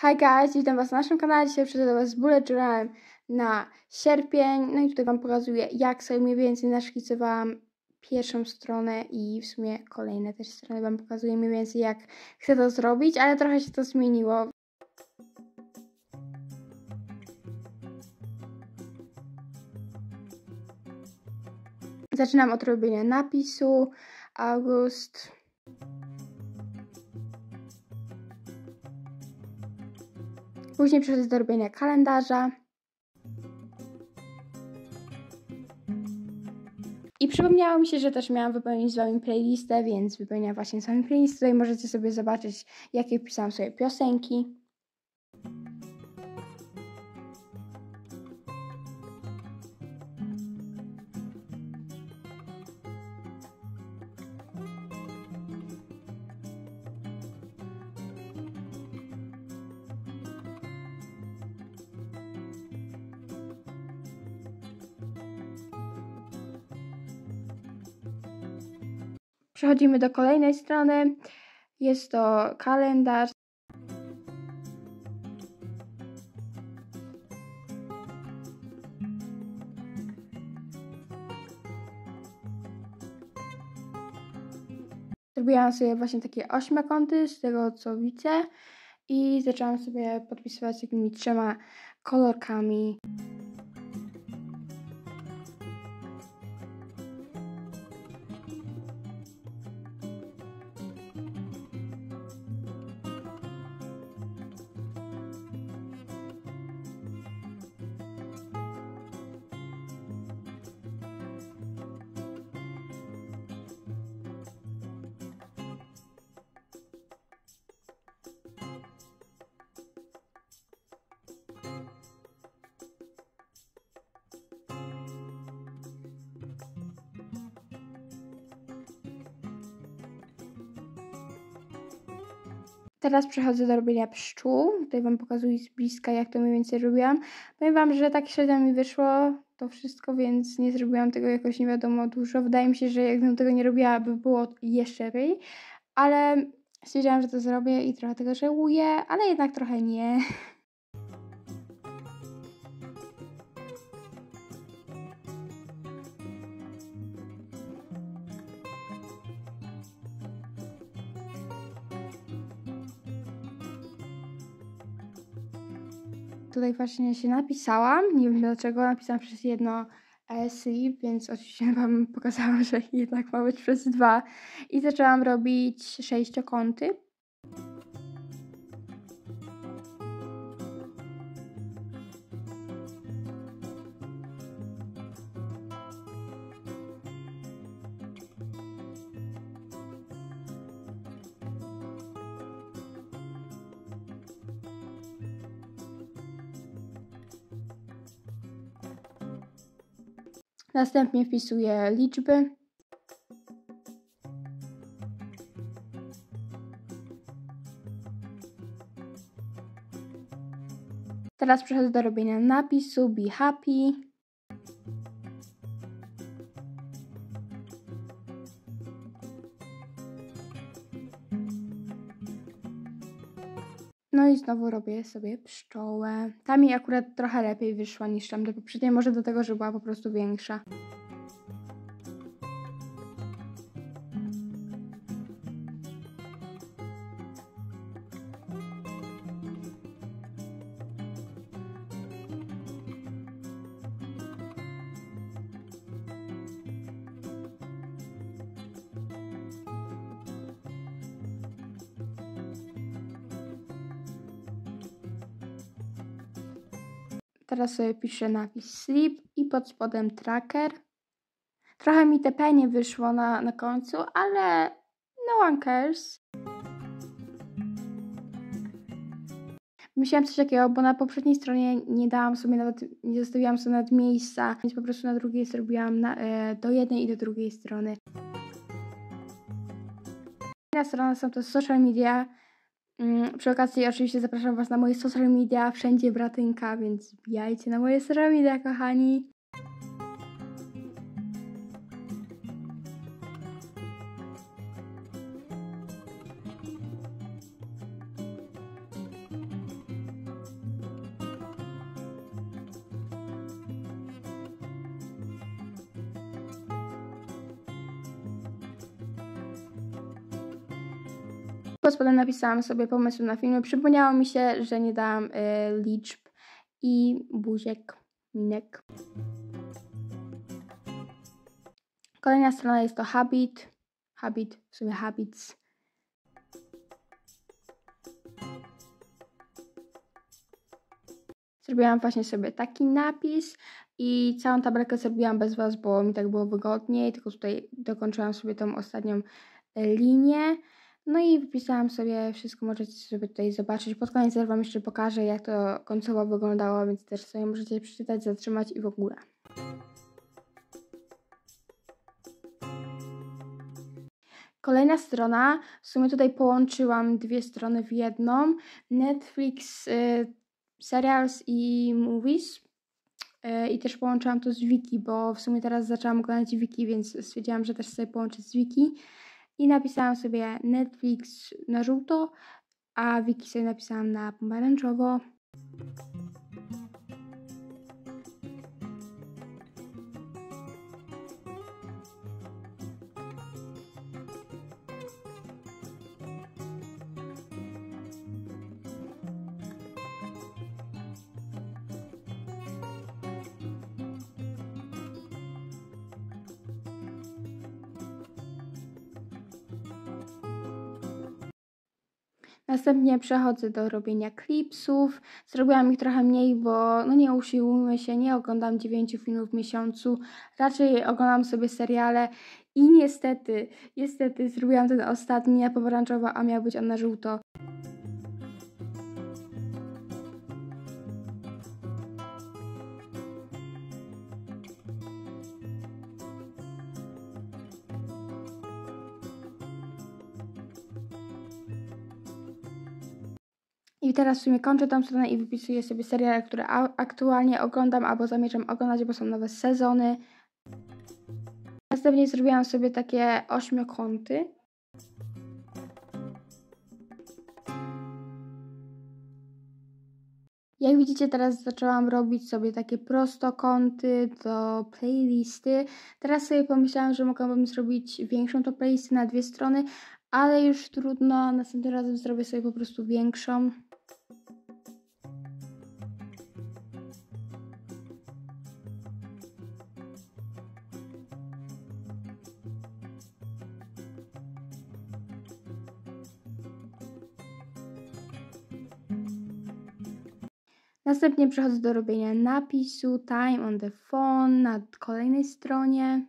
Hi guys, witam Was na naszym kanale. Dzisiaj przyszedłem Was z bullet journalem na sierpień. No i tutaj Wam pokazuję, jak sobie mniej więcej naszkicowałam pierwszą stronę i w sumie kolejne też strony Wam pokazuję mniej więcej, jak chcę to zrobić, ale trochę się to zmieniło. Zaczynam od robienia napisu. August. Później przechodzę do robienia kalendarza. I przypomniało mi się, że też miałam wypełnić z Wami playlistę, więc wypełniam właśnie z Wami playlistę. Tutaj możecie sobie zobaczyć, jakie wpisałam sobie piosenki. Przechodzimy do kolejnej strony. Jest to kalendarz. Zrobiłam sobie właśnie takie ośmiokąty z tego co widzę i zaczęłam sobie podpisywać takimi trzema kolorkami. Teraz przechodzę do robienia pszczół. Tutaj Wam pokazuję z bliska, jak to mniej więcej robiłam. Powiem Wam, że tak średnio mi wyszło to wszystko, więc nie zrobiłam tego jakoś nie wiadomo dużo. Wydaje mi się, że jakbym tego nie robiła, by było jeszcze lepiej. Ale stwierdziłam, że to zrobię i trochę tego żałuję, ale jednak trochę nie. Tutaj właśnie się napisałam. Nie wiem dlaczego, napisałam przez jedno sleep, więc oczywiście Wam pokazałam, że jednak ma być przez dwa. I zaczęłam robić sześciokąty. Następnie wpisuję liczby. Teraz przechodzę do robienia napisu Be Happy. No i znowu robię sobie pszczołę. Ta mi akurat trochę lepiej wyszła niż tam do poprzedniej, może do tego, że była po prostu większa. Teraz sobie piszę napis sleep i pod spodem tracker. Trochę mi te penie wyszło na, na końcu, ale no one cares. Myślałam coś takiego, bo na poprzedniej stronie nie dałam sobie nawet, nie zostawiłam sobie nawet miejsca, więc po prostu na drugiej zrobiłam na, e, do jednej i do drugiej strony. Inna strona są to social media. Mm, przy okazji oczywiście zapraszam Was na moje social media, wszędzie Bratynka, więc wbijajcie na moje social media, kochani. Potem napisałam sobie pomysł na filmy. Przypomniało mi się, że nie dałam y, liczb i buziek, minek. Kolejna strona jest to Habit. Habit, w sumie Habits. Zrobiłam właśnie sobie taki napis i całą tabelkę zrobiłam bez Was, bo mi tak było wygodniej, tylko tutaj dokończyłam sobie tą ostatnią e, linię. No i wypisałam sobie wszystko, możecie sobie tutaj zobaczyć. Pod koniec Wam jeszcze pokażę, jak to końcowo wyglądało, więc też sobie możecie przeczytać, zatrzymać i w ogóle. Kolejna strona, w sumie tutaj połączyłam dwie strony w jedną. Netflix, y, serials i movies. Y, I też połączyłam to z Wiki, bo w sumie teraz zaczęłam oglądać Wiki, więc stwierdziłam, że też sobie połączę z Wiki. I napisałam sobie Netflix na żółto, a Wiki sobie napisałam na pomarańczowo. Następnie przechodzę do robienia klipsów. Zrobiłam ich trochę mniej, bo no nie usiłujmy się, nie oglądam 9 filmów w miesiącu. Raczej oglądam sobie seriale i niestety, niestety zrobiłam ten ostatni na pomarańczowo, a miał być on na żółto. Teraz w sumie kończę tą stronę i wypisuję sobie seriale, które aktualnie oglądam albo zamierzam oglądać, bo są nowe sezony. Następnie zrobiłam sobie takie ośmiokąty. Jak widzicie, teraz zaczęłam robić sobie takie prostokąty do playlisty. Teraz sobie pomyślałam, że mogłabym zrobić większą to playlistę na dwie strony, ale już trudno. Następnym razem zrobię sobie po prostu większą. Następnie przechodzę do robienia napisu time on the phone na kolejnej stronie.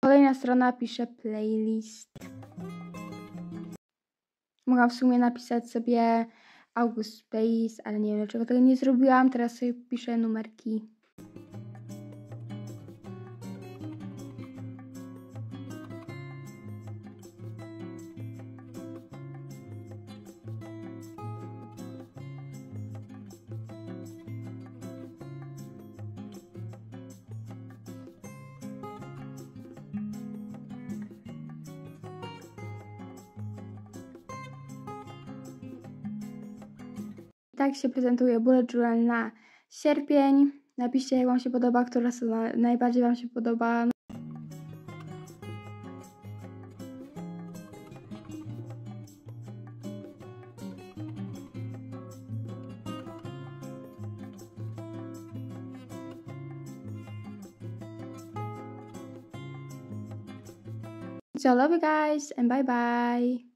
Kolejna strona pisze playlist. Mogłam w sumie napisać sobie August Space, ale nie wiem dlaczego tego nie zrobiłam. Teraz sobie piszę numerki. Tak się prezentuje Bullet Journal na sierpień. Napiszcie, jak Wam się podoba, która strona najbardziej Wam się podoba. So love you guys and bye bye.